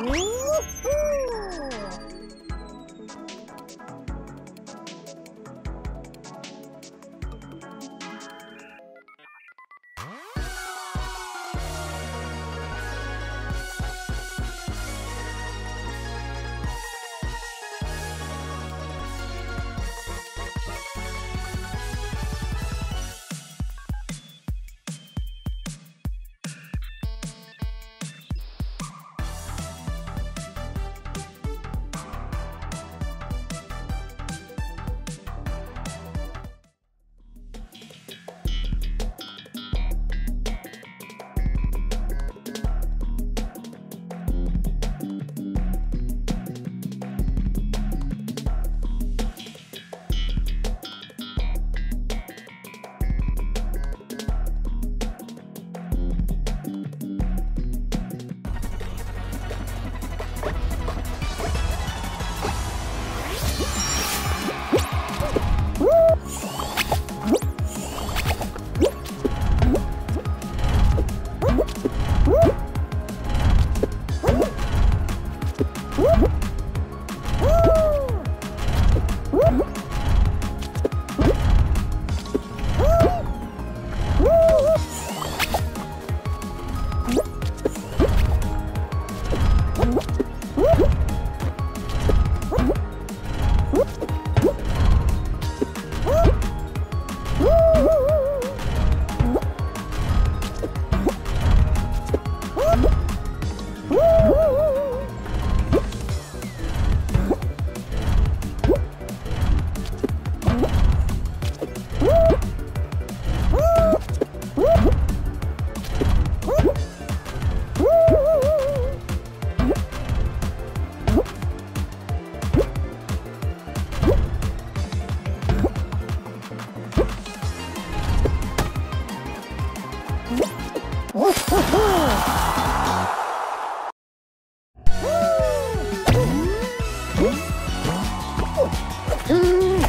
오! Mm-hmm.